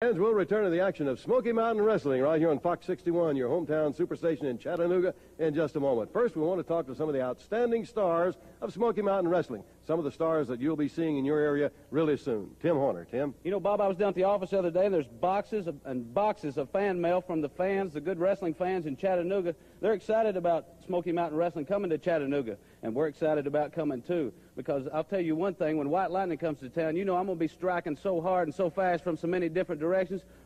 Fans will return to the action of Smoky Mountain Wrestling right here on Fox 61, your hometown superstation in Chattanooga, in just a moment. First, we want to talk to some of the outstanding stars of Smoky Mountain Wrestling. Some of the stars that you'll be seeing in your area really soon. Tim Horner. Tim? You know, Bob, I was down at the office the other day, and there's boxes of, and boxes of fan mail from the fans, the good wrestling fans in Chattanooga. They're excited about Smoky Mountain Wrestling coming to Chattanooga, and we're excited about coming too. Because I'll tell you one thing, when White Lightning comes to town, you know I'm going to be striking so hard and so fast from so many different directions,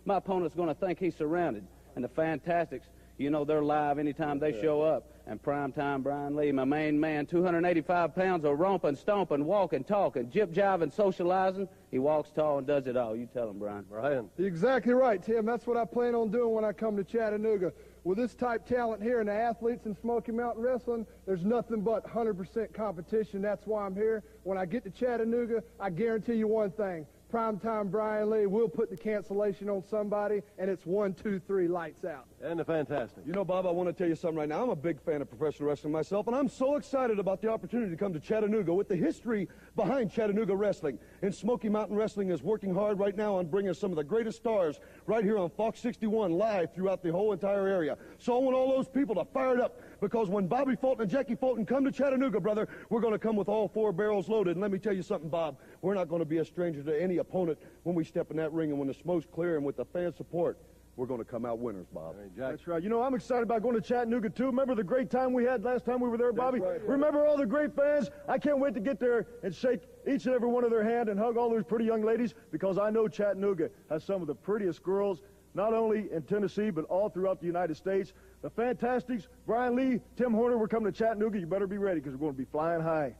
my opponent's going to think he's surrounded. And the Fantastics, you know, they're live anytime they show up. And primetime Brian Lee, my main man, 285 pounds of romping, stomping, walking, talking, jip jiving, socializing. He walks tall and does it all. You tell him, Brian. Brian. Exactly right, Tim. That's what I plan on doing when I come to Chattanooga. With this type talent here and the athletes in Smoky Mountain Wrestling, there's nothing but 100% competition. That's why I'm here. When I get to Chattanooga, I guarantee you one thing. Primetime Brian Lee will put the cancellation on somebody, and it's one, two, three, lights out. And the Fantastic. You know, Bob, I want to tell you something right now. I'm a big fan of professional wrestling myself, and I'm so excited about the opportunity to come to Chattanooga with the history behind Chattanooga wrestling. And Smoky Mountain Wrestling is working hard right now on bringing some of the greatest stars right here on Fox 61 live throughout the whole entire area. So I want all those people to fire it up because when Bobby Fulton and Jackie Fulton come to Chattanooga, brother, we're going to come with all four barrels loaded. And let me tell you something, Bob, we're not going to be a stranger to any opponent when we step in that ring and when the smoke's clear and with the fan support we're going to come out winners, Bob. Hey, Jack. That's right. You know, I'm excited about going to Chattanooga, too. Remember the great time we had last time we were there, Bobby? right, right. Remember all the great fans? I can't wait to get there and shake each and every one of their hand and hug all those pretty young ladies because I know Chattanooga has some of the prettiest girls, not only in Tennessee, but all throughout the United States. The Fantastics, Brian Lee, Tim Horner, we're coming to Chattanooga. You better be ready because we're going to be flying high.